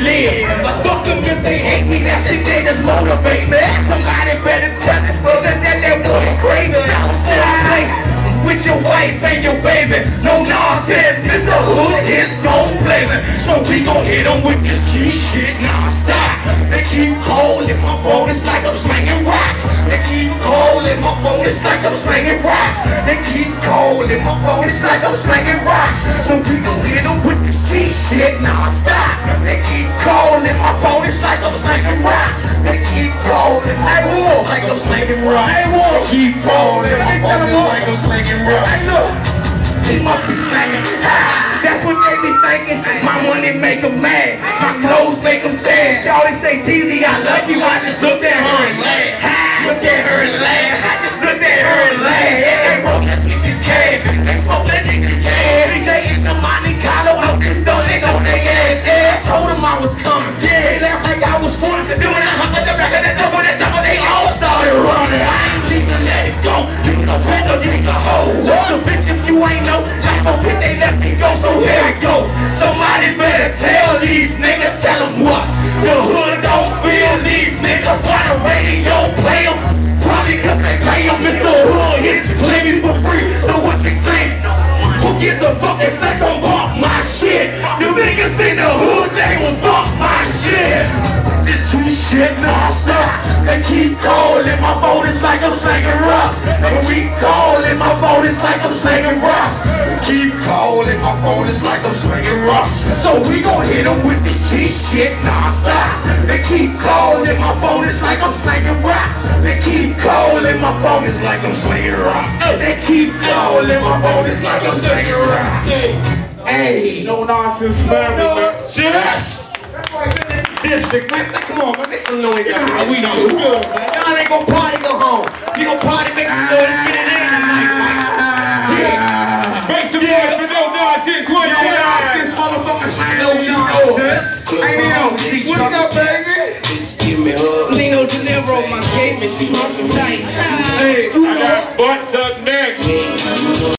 live. Fuck them if they hate me, that shit they just motivate me. Somebody better tell this so that that that boy crazy. Outside with your wife and your baby. No nonsense, Mr. Hood is gon' play me. So we gon' hit 'em with this G shit non-stop. They keep calling my phone, it's like I'm slinging rocks. They keep calling my phone, it's like I'm slinging rocks. They keep calling my phone, it's like I'm slinging rocks. So we keep calling my phone, it's like I'm slinging rocks. Hey, look. He must be slanging. That's what they be thinking. My money make them mad. My clothes make them sad. Shawty say, Teasy, I love you. I just looked these niggas, tell them what. The hood don't feel these niggas. Why the radio play them? Probably cause they pay them. Mr. Hood play me for free. So what you say? Who gives a fuck if flex on bump my shit? The niggas in the hood, they will bump my shit. This sweet shit non-stop. They keep calling my phone, it's like I'm slanging rocks. And we calling my phone, it's like I'm slanging rocks. They keep calling my phone, it's like I'm slanging rocks. So we gon' hit 'em with this cheap shit non-stop. They keep calling my phone, it's like I'm slanging rocks. They keep calling my phone, it's like I'm slanging rocks. They keep calling my phone, it's like I'm slanging rocks. Hey, No nonsense family, man. yes. District, man, come on, man, make some noise Ah, here. we know. we know, man. Y'all ain't gonna party, go home. You gonna party, Hey, the no nonsense one. No nonsense, motherfucker. No nonsense. Hey, Nino, what's up, baby? Nino Zanero, my game is drunk tight. Hey, I got butts up next.